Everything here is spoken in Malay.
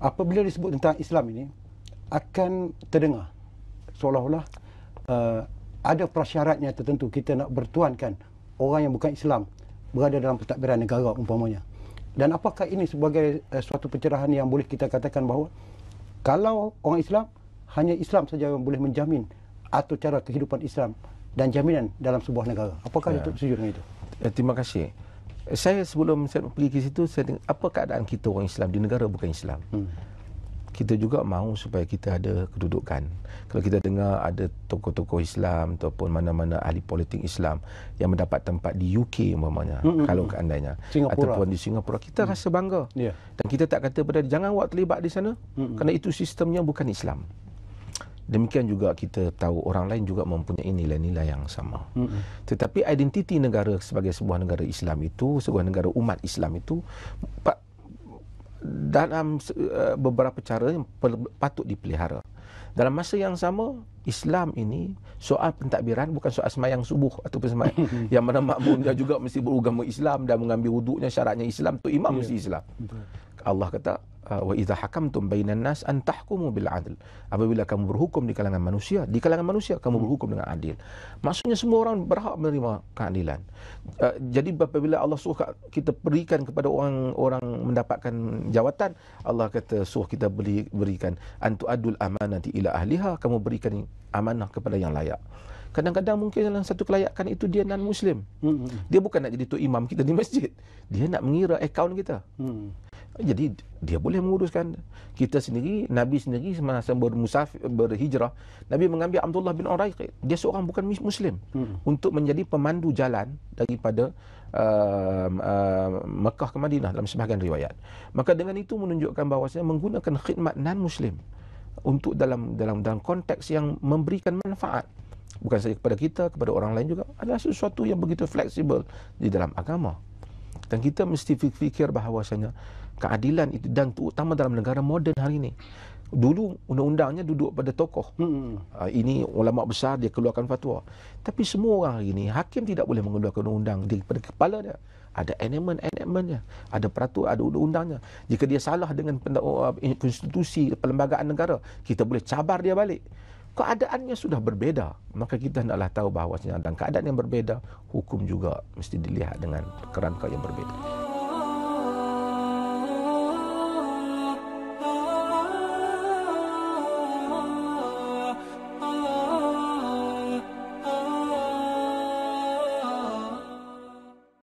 apabila disebut tentang Islam ini akan terdengar seolah-olah uh, ada prasyaratnya tertentu kita nak bertuankan orang yang bukan Islam berada dalam pentadbiran negara umpamanya. Dan apakah ini sebagai uh, suatu pencerahan yang boleh kita katakan bahawa kalau orang Islam hanya Islam saja yang boleh menjamin atau cara kehidupan Islam dan jaminan dalam sebuah negara. Apakah ya. itu setuju dengan itu? Ya, terima kasih. Saya sebelum saya pergi ke situ, saya dengar, apa keadaan kita orang Islam di negara bukan Islam? Hmm kita juga mahu supaya kita ada kedudukan. Kalau kita dengar ada tokoh-tokoh Islam ataupun mana-mana ahli politik Islam yang mendapat tempat di UK umpamanya, mm-hmm. kalau keandainya Singapura. ataupun di Singapura, kita mm. rasa bangga. Yeah. Dan kita tak kata pada jangan awak terlibat di sana mm-hmm. kerana itu sistemnya bukan Islam. Demikian juga kita tahu orang lain juga mempunyai nilai-nilai yang sama. Mm-hmm. Tetapi identiti negara sebagai sebuah negara Islam itu, sebuah negara umat Islam itu dalam uh, beberapa cara yang patut dipelihara. Dalam masa yang sama, Islam ini soal pentadbiran bukan soal semayang subuh ataupun semayang yang mana makmumnya juga mesti beragama Islam dan mengambil wuduknya syaratnya Islam tu imam yeah. mesti Islam. Allah kata wa idza hakamtum bainan nas an tahkumu bil adl apabila kamu berhukum di kalangan manusia di kalangan manusia kamu berhukum dengan adil maksudnya semua orang berhak menerima keadilan uh, jadi apabila Allah suruh kita berikan kepada orang orang mendapatkan jawatan Allah kata suruh kita beri, berikan antu adul amanati ila ahliha kamu berikan amanah kepada yang layak Kadang-kadang mungkin dalam satu kelayakan itu dia non muslim. Hmm. Dia bukan nak jadi tu imam kita di masjid. Dia nak mengira akaun kita. Hmm. Jadi dia boleh menguruskan kita sendiri Nabi sendiri semasa bermusafir berhijrah Nabi mengambil Abdullah bin Uraiq. Dia seorang bukan muslim. Hmm. untuk menjadi pemandu jalan daripada uh, uh, Mekah ke Madinah dalam sebahagian riwayat. Maka dengan itu menunjukkan bahawasanya menggunakan khidmat non muslim untuk dalam dalam dalam konteks yang memberikan manfaat. Bukan saja kepada kita kepada orang lain juga. Adalah sesuatu yang begitu fleksibel di dalam agama dan kita mesti fikir bahawasanya keadilan itu dan terutama dalam negara moden hari ini. Dulu undang-undangnya duduk pada tokoh. Hmm. Uh, ini ulama besar dia keluarkan fatwa. Tapi semua orang hari ini hakim tidak boleh mengeluarkan undang daripada kepala dia. Ada enactment-enactmentnya, ada peraturan, ada undang-undangnya. Jika dia salah dengan konstitusi perlembagaan negara, kita boleh cabar dia balik. Keadaannya sudah berbeza, maka kita hendaklah tahu bahawa dalam keadaan yang berbeza, hukum juga mesti dilihat dengan kerangka yang berbeza.